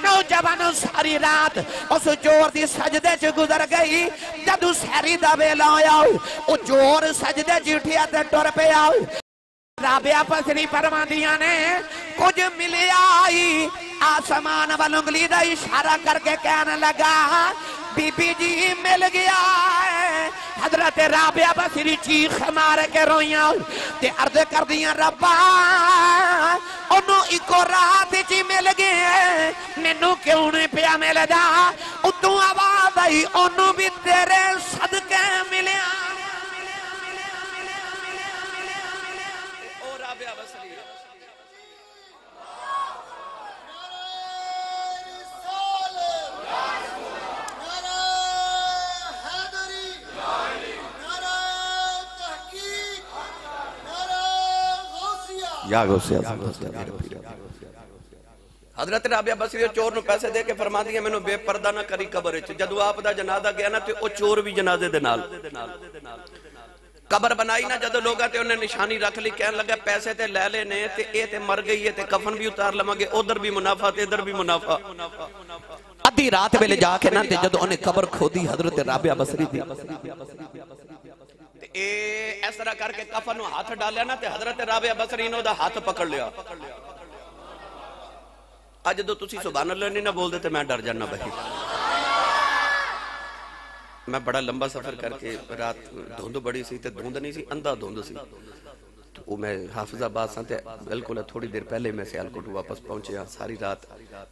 नौजवान सारी रात उस चोर दी सजदे च गुजर गई। जदू सैरी दा वेला आया, ओ चोर सजदे च उठिया ते टुर पिया। राबिया पसरी फरमादियाँ ने कुछ मिलिया आई। आसमान वाल उंगली का इशारा करके कहने लगा बीबी जी मिल गया है। हज़रत राबिया बसरी चीख मार के रोइया ते अर्ज़ कर दिया रब्बा इको रात मिल गए मैनू क्यों नहीं पिया मिलदा? उतू आवाज़ आई ओनू भी तेरे सदके मिलिया या गौसे आज़म हस्ते मेरे पीर हजरत राबिया बसरी चोर ਨੂੰ ਪੈਸੇ ਦੇ ਕੇ ਫਰਮਾਉਂਦੀ ਹੈ ਮੈਨੂੰ ਬੇਪਰਦਾ ਨਾ ਕਰੀ ਕਬਰ ਵਿੱਚ ਜਦੋਂ ਆਪ ਦਾ ਜਨਾਜ਼ਾ ਗਿਆ ਨਾ ਤੇ ਉਹ ਚੋਰ ਵੀ ਜਨਾਜ਼ੇ ਦੇ ਨਾਲ ਕਬਰ ਬਣਾਈ ਨਾ ਜਦੋਂ ਲੋਕਾਂ ਤੇ ਉਹਨੇ ਨਿਸ਼ਾਨੀ ਰੱਖ ਲਈ ਕਹਿਣ ਲੱਗਾ ਪੈਸੇ ਤੇ ਲੈ ਲੈ ਨੇ ਤੇ ਇਹ ਤੇ ਮਰ ਗਈ ਹੈ ਤੇ ਕਫਨ ਵੀ ਉਤਾਰ ਲਵਾਂਗੇ ਉਧਰ ਵੀ ਮੁਨਾਫਾ ਤੇ ਇਧਰ ਵੀ ਮੁਨਾਫਾ ਅੱਧੀ ਰਾਤ ਵੇਲੇ ਜਾ ਕੇ ਨਾ ਤੇ ਜਦੋਂ ਉਹਨੇ ਕਬਰ ਖੋਦੀ ਹਜ਼ਰਤ ਰਾਬਿਆ ਬਸਰੀ ਦੀ ਤੇ ਇਹ ਇਸ ਤਰ੍ਹਾਂ ਕਰਕੇ ਕਫਨ ਨੂੰ ਹੱਥ ਡਾਲਿਆ ਨਾ ਤੇ ਹਜ਼ਰਤ ਰਾਬਿਆ ਬਸਰੀ ਨੇ ਉਹਦਾ ਹੱਥ ਪਕੜ ਲਿਆ ਅੱਜ ਜਦੋਂ ਤੁਸੀਂ ਸੁਭਾਨ ਅੱਲਾਹ ਨਹੀਂ ਨਾ ਬੋਲਦੇ ਤੇ ਮੈਂ ਡਰ ਜਾਣਾ ਬਈ ਮੈਂ ਬੜਾ ਲੰਬਾ ਸਫ਼ਰ ਕਰਕੇ ਰਾਤ ਧੁੰਦ ਬੜੀ ਸੀ ਤੇ ਧੁੰਦ ਨਹੀਂ ਸੀ ਅੰਧਾ ਧੁੰਦ वो मैं हाफिजाबाद सा बिल्कुल थोड़ी देर पहले मैं सियालकोट वापस पहुँचे सारी रात,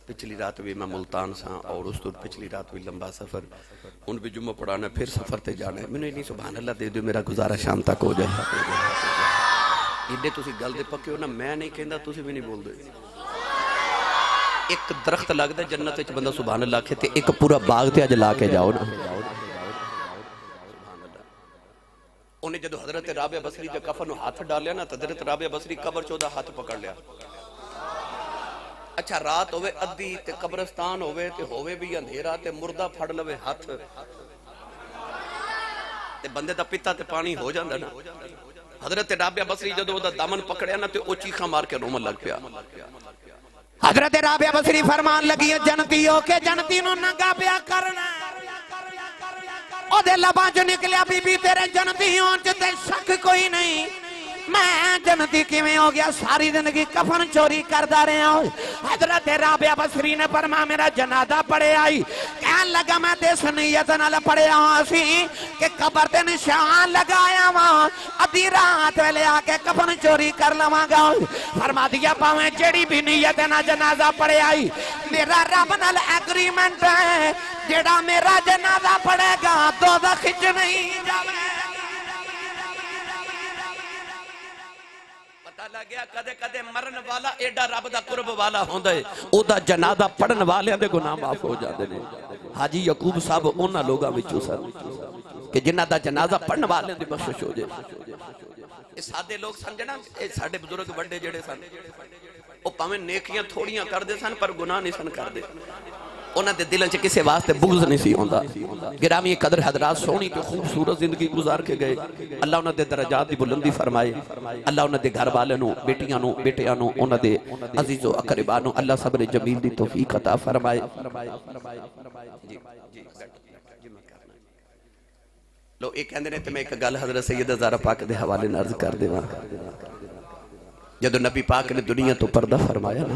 पिछली रात भी मैं मुल्तान सा और उस तो पिछली रात भी लंबा सफ़र उन भी जुम्मा पढ़ाना, फिर सफ़र से जाना। मैंने इन्नी सुबह अल्लाह दे दो मेरा गुजारा शाम तक हो जाए। एडे गल के पक्के हो ना, मैं नहीं कहना तुम भी नहीं बोलते एक दरख्त लगता जन्नत बंद सुबह लाखे एक पूरा बाग से अज ला के जाओ ना। उन्हें जो हज़रत राबे बसरी जो कफन हाथ डालिया ना तो हज़रत राबे बसरी कबर चौदा हाथ पकड़ लिया। अच्छा रात होवे अद्धी ते कब्रस्तान होवे ते होवे भी अंधेरा ते मुर्दा फड़ लवे हाथ। ते बंदे दा पिता ते पानी हो जांदा ना। हज़रत राबिया बसरी जदों ओदा दामन पकड़या ना ते ओ चीखा मार के रोमन लग पिया। हज़रत राबिया बसरी फरमान लगी जनती हो के जन्नती नु नंगा पिया करना ओदे लबा जो निकलिया बीबी तेरे जन्म दी होने ते शक कोई नहीं। मैं हो गया? सारी ज़िंदगी कफन चोरी रात चोरी कर लवांगा। फरमा दिया पावे जेड़ी भी नीयत ना, जनाजा पड़े आई। मेरा रब नाल एग्रीमेंट है, जेड़ा मेरा जनाजा पड़ेगा नहीं जावे। हाजी यकूब साहब उन्होंने लोगों जनाजा पढ़न वाले सादे लोग समझना साढ़े वे जोड़े सन थोड़िया करते सन, पर गुना नहीं सन करते उन्होंने दिल च किसी वास्ते बुगज नहीं सी आता गिरामी कदर हजरात सोहनी तो खूबसूरत ज़िंदगी गुजार के गए। अल्लाह उन्होंने दराजात की बुलंदी फरमाए। अल्लाह उन्होंने घर वाले बेटिया बेटिया उन्होंने अजीजो अकरबा अल्लाह सबने ज़मीन की तोफीक अता फरमाए। लो, ये कहते तो मैं एक गल हज़रत सैयद हजारा पाक के हवाले अर्ज़ कर देव। जो नबी पाक ने दुनिया तो परदा फरमाया ना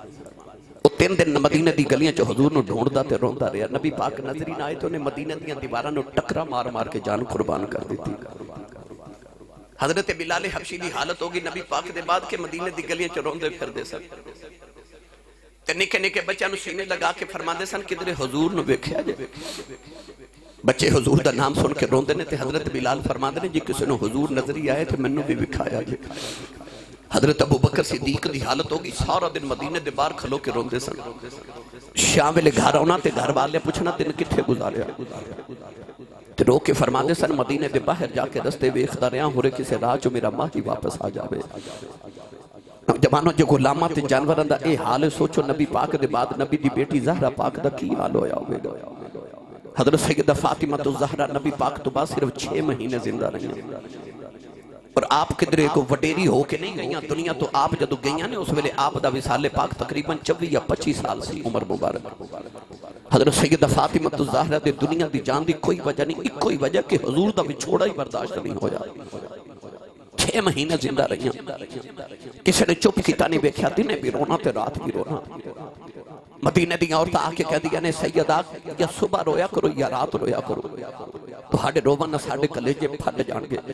ਉਹ ਤਿੰਨ ਦਿਨ ਮਦੀਨੇ ਦੀ ਗਲੀਆਂ 'ਚ ਹਜ਼ੂਰ ਨੂੰ ਢੂੰਡਦਾ ਤੇ ਰੋਂਦਾ ਰਿਹਾ ਨਬੀ ਪਾਕ ਨਜ਼ਰੀ ਨਾ ਆਏ ਤੇ ਉਹਨੇ ਮਦੀਨੇ ਦੀਆਂ ਦੀਵਾਰਾਂ ਨੂੰ ਟੱਕਰਾ ਮਾਰ ਮਾਰ ਕੇ ਜਾਨ ਕੁਰਬਾਨ ਕਰ ਦਿੱਤੀ ਹਜ਼ਰਤ ਬਿਲਾਲ ਹਬਸ਼ੀ ਦੀ ਹਾਲਤ ਹੋ ਗਈ ਨਬੀ ਪਾਕ ਦੇ ਬਾਅਦ ਕਿ ਮਦੀਨੇ ਦੀ ਗਲੀਆਂ 'ਚ ਰੋਂਦੇ ਫਿਰਦੇ ਸਨ ਤੇ ਨਿੱਕੇ ਨਿੱਕੇ ਬੱਚਿਆਂ ਨੂੰ ਸੀਨੇ ਲਗਾ ਕੇ ਫਰਮਾਉਂਦੇ ਸਨ ਕਿਧਰੇ ਹਜ਼ੂਰ ਨੂੰ ਵੇਖਿਆ ਜੇ ਬੱਚੇ ਹਜ਼ੂਰ ਦਾ ਨਾਮ ਸੁਣ ਕੇ ਰੋਂਦੇ ਨੇ ਤੇ ਹਜ਼ਰਤ ਬਿਲਾਲ ਫਰਮਾਉਂਦੇ ਨੇ ਜੇ ਕਿਸੇ ਨੂੰ ਹਜ਼ੂਰ ਨਜ਼ਰੀ हज़रत अबू बकर सिद्दीक की हालत होगी, सारा दिन मदीने के बाहर खलो के रोंदे सन। शाम वेले घर आना घर वाले पूछना, दिन कितने रो के फरमाते सन, मदीने के बाहर जाके रस्ते वेखदा रहा हो किसी राह चो मेरा माँ ही वापस आ जमानो जो गुलामा जानवरों का यह हाल सोचो, नबी पाक के बाद नबी की बेटी जहरा पाक का की हाल होगा हज़रत फातिमा तो जहरा नबी पाक तो बाद सिर्फ़ छह महीने ज़िंदा रही और आप किधरे को वडेरी होके नहीं गई दुनिया तो आप जो गई ने उस वे आप का विसाले पाक तकरीबन चौबी या पच्ची साल से उम्र मुबारक। हज़रत सैयद तो दुनिया की जान की कोई वजह नहीं ही वजह कि हजूर का विछोड़ा ही बर्दाश्त नहीं हो जाता छह महीने ज़िंदा रही किसी ने चुप किया नहीं वेख्या दिन भी रोना तो रात भी रोना। मदीने दौरत आके कह दिया ने सैयद आ या सुबह रोया करो या रात रोया करो। तो रोवन साढ़े फट जाए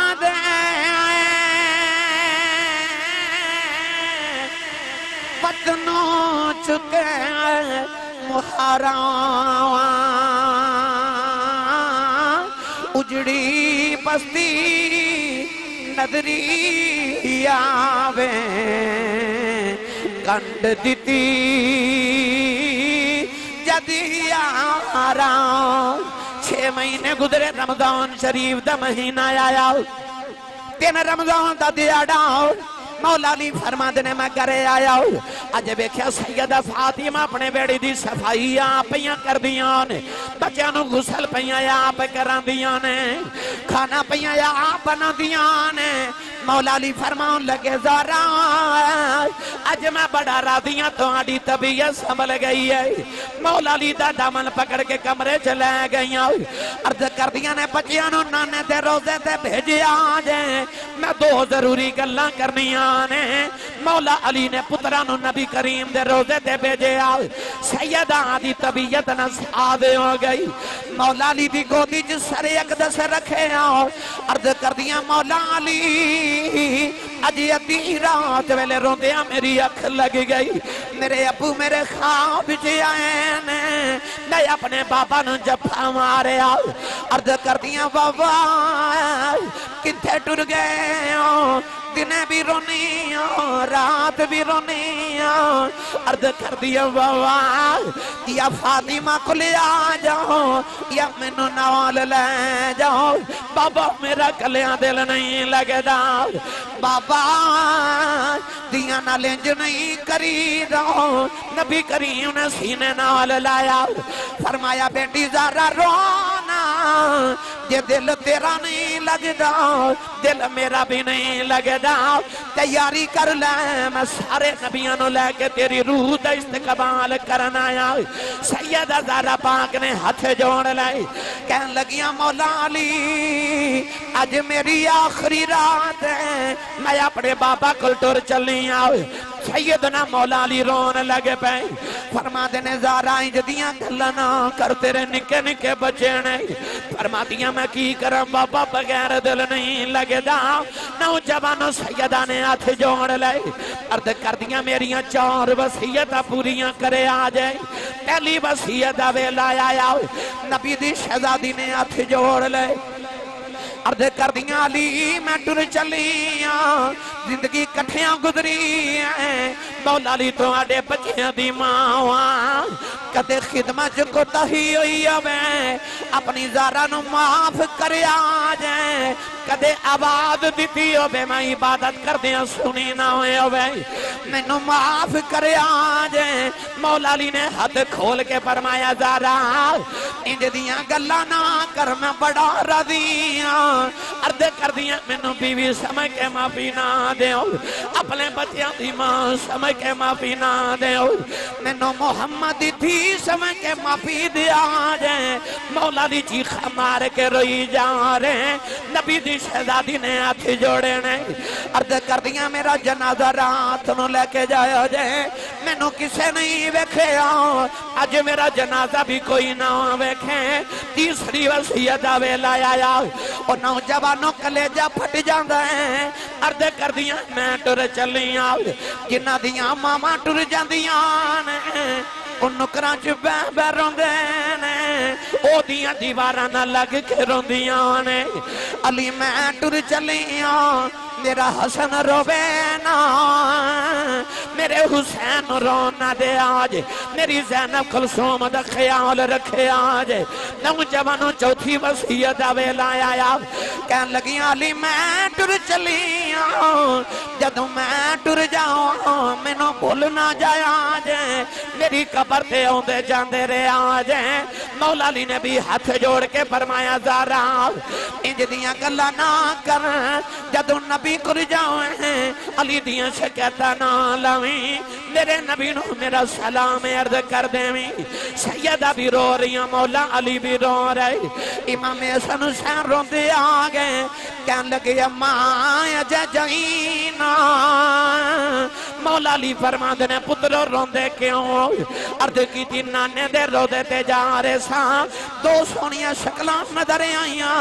चुके मुहारा। उजड़ी बस्ती नदरी आवे। कंड दिती, जदी यारा छे महीने गुजरे, रमज़ान शरीफ दा महीना आया। तीन रमज़ान दा दिहाड़ा मौला अली फरमाते ने, मैं घरे आया अज वेख्या सैयदा फातिमा अपने बेड़ी दी सफ़ाई आप कर दिया ने बच्चों गुसल पइया आप करा ने, खाना आप बना दिया ने। मौला अली फरमान लगे, जारा अज मैं बड़ा राधिया थोड़ी तबीयत संभल गई है मौला अली दा दामन पकड़ के कमरे च लै गई अर्ज़ कर दिया ने बच्चों नाने ते रोज़े ते भेजिया जे मैं दो ज़रूरी गल्लां करनिया ने मौला अली ने पुत्रा नबी करीम दे रोज़े ते भेजिया सैयदा दी तबीयत न सादे हो गई। मौला अली दी गोदी च सरे अकदस रखे आओ अर्ज़ कर दिया मौला अली, अजी अद्धी रात वेले रोंदिया मेरी अख लग गई। मेरे अबू मेरे खाब च आए ने मैं अपने बाबा नु जफा मारिया अर्ज़ कर दिया बाबा किथे टुर गए हो? दिने भी रोनी रात भी रोनी अर्ज़ कर दिया बाबा, या फातिमा को ले आ जाओ, या मैनू नाल ले जाओ। बाबा, मेरा कलिया दिल नहीं लगदा। बाबा, दिया नाल इंज नहीं करी रहो नबी करीम ने सीने नाल लाया। फरमाया, बेटी, जरा रोना, जे दिल तेरा नहीं लगदा, दिल मेरा भी नहीं लगदा तैयारी कर ले, मैं सारे नबिया लैके तेरी रूह इस्तेमाल इस्तकबाल करन आया सैयद अजारा पाक ने हथ जोड़ लाए कह लगिया, मौला अज मेरी आखिरी रात है, मैं अपने बाबा को टुर चली आओ सैयदना मौला अली रोन लगे पे फरमा देने ज़ारा इंज दियाँ गल्लां ना कर, तेरे निके निके बच्चे ने। फरमा दिया मैं की करा, बाबा बगैर दिल नहीं लगदा। नौजवानों सैयदा ने हाथ जोड़ ले। अर्द कर दिया मेरिया, चार वसीयत पूरियाँ करे आ जाए। पहली वसीयत वेला आया, नबी दी शहजादी ने हाथ जोड़ ले। अर्ध कर दिया अली मैं टुर चली ज़िंदगी कट्ठिया गुजरी है। मौला अली थोड़े बच्चों की माँ कदे खिदमत च कोताही हुई हवे अपनी जारा माफ़ कर कदे आवाज़ दी होवे, मैं इबादत करदे सुनी ना होवे। मैनू माफ़ कर मौला अली ने हाथ खोल के फरमाया, जारा, इंज दियाँ गल्लां ना कर, मैं बड़ा राज़ी अर्ध कर दिया मैनू बीवी समझ के माफ़ी ना दो अपने बच्चों की माँ समझ के माफ़ी ना दो मैनू मोहम्मद थी समझ के माफ़ी दिया जाए। मौला दी चीखा मार के रोई जा रहे नबी दी शहजादी ने हाथ जोड़े ने। अर्ध कर दिया मेरा जनाजा रात नु लेके जाओ जे। मैनू किसे नहीं वेखे अज मेरा जनाजा भी कोई ना वेखे। तीसरी वसीयत वेला आया। और नौजवानों कलेजा फट जाता है। अर्द कर दिया, मैं टुर चलिया। जिन्हों दावा टुर जा नुकर च बह बह रोंद ने। ओदियाँ दीवारां लग के रोंदिया ने। अली, मैं टुर चलिया। मेरा हसन रोवे ना। मेरे हुसैन रोना दे आज। मेरी जैनब कुलसुम दा ख्याल रखे आज। नौजवानों चौथी वसीयत वेला आया। कह लगी अली, मैं टुर चली जदों मैं टुर जाऊँ, मैनू भुल ना जाया जे मेरी कबर ते आंदे जांदे रे आज। मौला अली ने भी हाथ जोड़ के फरमाया जारा इंज दियाँ गल्लां ना कर। जदों नबी कुर जावे अली दियाँ शिकायतां ना लावी। मेरे नबी नु मेरा सलाम अर्ज़ कर देवी। सैयदा भी रो रही मौला अली भी रो रहे। इमाम हसन हुसैन रोंदे आ गए। कहन लगे, अम्मा जईना मौला अली फरमाते ने, पुत्र, रोंदे क्यों? अर्ज़ की नाने दे रोदे ते जा रहे सा। दो सोनिया शक्ल नज़र आईया।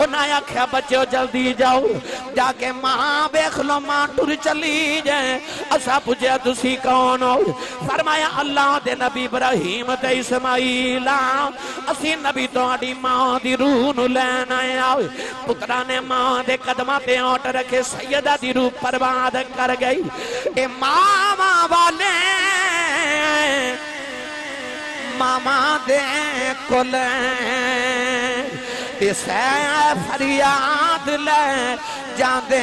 उन्हें आख्या बच्चो, जल्दी जाओ। जाके माँ, वेख लो माँ, टुर चली जाए असा पूछया तुसी कौन फरमाया, अल्लाह दे नबी इब्राहिम ते इस्माइल असी नबी तुम्हारी माँ दी रूह नु लैन आया पुत्रा ने माँ दे कदमां ते ओट रखे, सैयदा दी रूह बर्बाद कर गई। ए मामा वाले! मामा दे कोल। इसे फरियाद ले जाते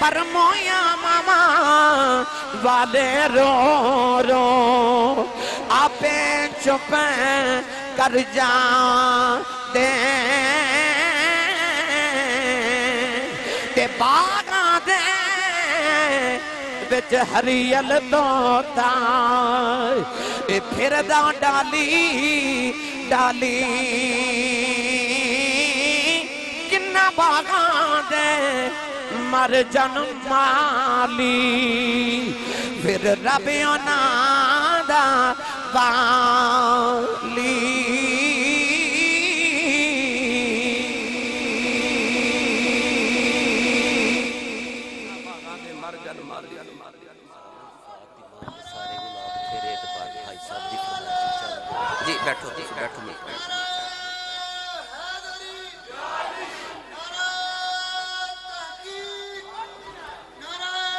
पर मोया मामा वाले रो रो। आपे चुप कर जा दे। बिच हरियल दोता फिर डाली डाली। किन्ना बागा दे मर जन माली। फिर रबियों ना दा बाली।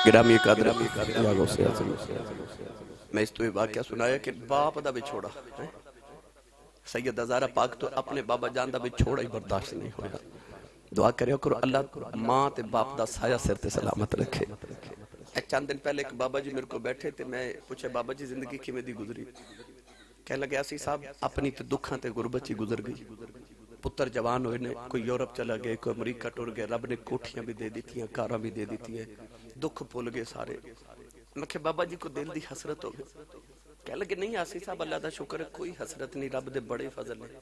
ग्रामी मैं इस तो वाक्य सुनाया कि बाप का विछोड़ा सैयद हजारा पाक तो अपने बाबा जान का विछोड़ा ही बर्दाश्त नहीं होगा दुआ करो करो, अल्लाह माँ ते बाप का साया सिर ते सलामत रखे। चंद दिन पहले एक बाबा जी मेरे को बैठे थे, मैं पूछा, बाबा जी, ज़िंदगी किमें गुजरी? कह लगे सी साहब, अपनी तो दुखा ते गुरबत ही गुजर गई। पुत्र जवान हुए ने, कोई यूरोप चला गए कोई अमरीका टुर गए रब ने कोठियाँ भी दे दी कारा भी दे दी थी ਦੁੱਖ ਭੁੱਲ ਗਏ ਸਾਰੇ। ਮੈਂ ਕਿਹਾ, ਬਾਬਾ ਜੀ ਕੋ ਦਿਲ ਦੀ ਹਸਰਤ ਹੋ ਗਈ ਕਹਿ ਲਗੇ, ਨਹੀਂ ਆਸੀ ਸਾਹਿਬ, ਅੱਲਾ ਦਾ ਸ਼ੁਕਰ ਹੈ, ਕੋਈ ਹਸਰਤ ਨਹੀਂ, ਰੱਬ ਦੇ ਬੜੇ ਫਜ਼ਲ ਨੇ।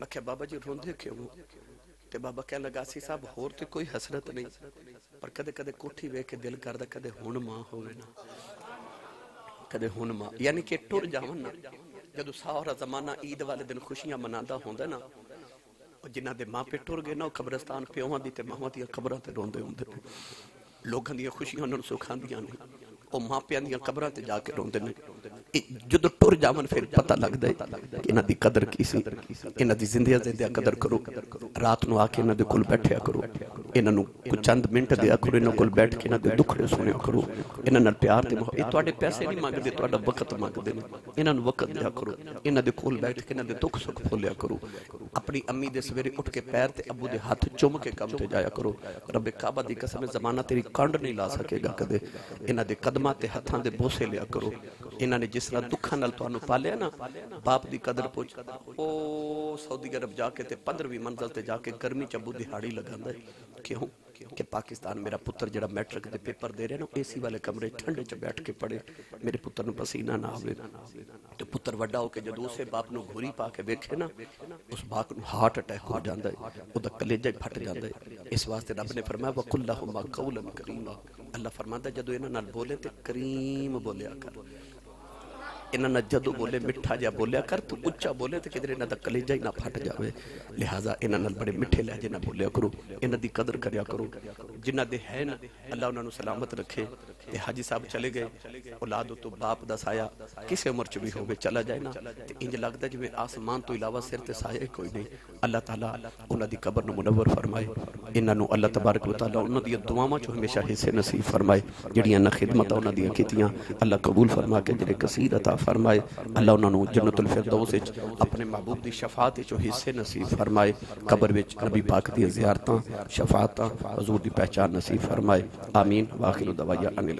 ਮੈਂ ਕਿਹਾ, ਬਾਬਾ ਜੀ, ਰੋਂਦੇ ਕਿਉਂ ਤੇ ਬਾਬਾ ਕਹਿ ਲਗਾ ਸੀ ਸਾਹਿਬ, ਹੋਰ ਤੇ ਕੋਈ ਹਸਰਤ ਨਹੀਂ। ਪਰ ਕਦੇ ਕਦੇ ਕੋਠੀ ਵੇਖ ਕੇ ਦਿਲ ਕਰਦਾ, ਕਦੇ ਹੁਣ ਮਾਂ ਹੋਵੇ ਨਾ। ਕਦੇ ਹੁਣ ਮਾਂ। ਯਾਨੀ ਕਿ ਟੁਰ ਜਾਵਨ ਨਾ। ਜਦੋਂ ਸਾਰਾ ਜ਼ਮਾਨਾ ਈਦ ਵਾਲੇ ਦਿਨ ਖੁਸ਼ੀਆਂ ਮਨਾਉਂਦਾ ਹੁੰਦਾ ਨਾ ਜਿਨ੍ਹਾਂ ਦੇ ਮਾਪੇ ਟੁਰ ਗਏ ਨਾ, ਉਹ ਕਬਰਸਤਾਨ ਪਿਓਾਂ ਦੀ ਤੇ ਮਾਵਾਂ ਦੀਆਂ ਕਬਰਾਂ ਤੇ ਰੋਂਦੇ ਹੁੰਦੇ ਲੋਕਾਂ ਦੀਆਂ ਖੁਸ਼ੀਆਂ ਉਹਨਾਂ ਨੂੰ ਸੁਖਾਂਦੀਆਂ ਨੇ। ਉਹ ਮਾਪਿਆਂ ਦੀਆਂ ਕਬਰਾਂ ਤੇ ਜਾ ਕੇ ਰੋਂਦੇ ਨੇ। ਜਦੋਂ ਟੁਰ ਜਾਵਨ ਫਿਰ ਪਤਾ ਲੱਗਦਾ ਕਿ ਇਹਨਾਂ ਦੀ ਕਦਰ ਕੀ ਸੀ। ਇਹਨਾਂ ਦੀ ਜ਼ਿੰਦਗੀ ਜ਼ਿੰਦਗੀ ਕਦਰ ਕਰੋ। ਰਾਤ ਨੂੰ ਆ ਕੇ ਇਹਨਾਂ ਦੇ ਕੋਲ ਬੈਠਿਆ ਕਰੋ। ਇਹਨਾਂ ਨੂੰ ਕੁਝ ਚੰਦ ਮਿੰਟ ਦਿਆ ਕਰੋ ਇਹਨਾਂ ਕੋਲ ਬੈਠ ਕੇ ਇਹਨਾਂ ਦੇ ਦੁੱਖੜੇ ਸੁਣਿਆ ਕਰੋ। ਇਹਨਾਂ ਨਾਲ ਪਿਆਰ ਤੇ ਮੁਹੱਬਤ ਇਹ ਤੁਹਾਡੇ ਪੈਸੇ ਨਹੀਂ ਮੰਗਦੇ, ਤੁਹਾਡਾ ਵਕਤ ਮੰਗਦੇ ਨੇ। ਇਹਨਾਂ ਨੂੰ ਵਕਤ ਦਿਆ ਕਰੋ। ਇਹਨਾਂ ਦੇ ਕੋਲ ਬੈਠ ਕੇ ਇਹਨਾਂ ਦੇ ਦੁੱਖ ਸੁੱਖ ਫੋਲਿਆ ਕਰੋ। ਆਪਣੀ ਅੰਮੀ ਦੇ ਸਵੇਰੇ ਉੱਠ ਕੇ ਪੈਰ ਤੇ ਅੱਬੂ ਦੇ ਹੱਥ ਚੁੰਮ ਕੇ ਕੰਮ ਤੇ ਜਾਇਆ ਕਰੋ। ਰੱਬੇ ਕਾਬਾ ਦੀ ਕਸਮ ਜ਼ਮਾਨਾ ਤੇਰੀ ਕੰਡ ਨਹੀਂ ਲਾ ਸਕੇਗਾ ਕਦੇ। ਇਹਨਾਂ ਦੇ ਕਦਮਾਂ ਤੇ ਹੱਥਾਂ ਦੇ ਬੋਸੇ ਲਿਆ ਕਰੋ ਇਹਨਾਂ ਨੇ ਜਿਸ ਤਰ੍ਹਾਂ ਦੁੱਖਾਂ ਨਾਲ ਤੁਹਾਨੂੰ ਪਾਲਿਆ ਨਾ ਬਾਪ ਦੀ ਕਦਰ ਪੁੱਛ ਉਹ ਸਾਊਦੀ ਅਰਬ ਜਾ ਕੇ ਤੇ 15ਵੀਂ ਮੰਜ਼ਲ ਤੇ ਜਾ ਕੇ ਗਰਮੀ ਚ ਅੱਬੂ ਦਿਹਾੜੀ ਲਗਾਉਂਦਾ ਹੈ ਕਿਉਂ ਕਿ ਪਾਕਿਸਤਾਨ ਮੇਰਾ ਪੁੱਤਰ ਜਿਹੜਾ ਮੈਟ੍ਰਿਕ ਦੇ ਪੇਪਰ ਦੇ ਰਿਹਾ ਨਾ ਏਸੀ ਵਾਲੇ ਕਮਰੇ 'ਚ ਠੰਡੇ 'ਚ ਬੈਠ ਕੇ ਪੜੇ ਮੇਰੇ ਪੁੱਤਰ ਨੂੰ ਪਸੀਨਾ ਨਾ ਆਵੇ ਤੇ ਪੁੱਤਰ ਵੱਡਾ ਹੋ ਕੇ ਜਦੋਂ ਉਸੇ ਬਾਪ ਨੂੰ ਘੂਰੀ ਪਾ ਕੇ ਵੇਖੇ ਨਾ ਉਸ ਬਾਪ ਨੂੰ ਹਾਰਟ ਅਟੈਕ ਹੋ ਜਾਂਦਾ ਹੈ ਉਹਦਾ ਕਲੇਜਾ ਹੀ ਫਟ ਜਾਂਦਾ ਹੈ ਇਸ ਵਾਸਤੇ ਰੱਬ ਨੇ ਫਰਮਾਇਆ अल्लाह फरमांदा, जदों इन्हां बोले ते करीम बोलिया कर। इन्हां जो बोले मिठा जा बोलिया कर, तू उच्चा बोले तो किधर इन्हां दा कलेजा ही ना फट जाए लिहाजा इन्होंने बड़े मिठे लहजे ना बोलिया करो, इन्हां की कदर करो। जिन्हां दे है ना, अल्लाह उन्होंने सलामत रखे। हाजी साहब चले गए, औलाद तो बाप का साया किस उम्र च भी हो चला जाए ना। इंज लगता जिम्मे आसमान तो इलावा सिर ते साया कोई नहीं। अल्लाह तला उन्होंने कबर मुनवर फरमाए। इन्होंने अल्लाह तबारक उन्होंने दुआवों चो हमेशा हिस्से नसीब फरमाए। जड़िया ना खिदमत उन्होंने कीतियाँ, अल्लाह कबूल फरमा के जेडे कसीर अता फरमाए, अल्लाह उन्होंने जन्नत फिरदौस अपने महबूब की शफात चो हिस्से नसीब फरमाए। कबर में नबी पाक दियारत शफात, हजूर की पहचान नसीब फरमाए। आमीन। वाखिल दवाइया अनिल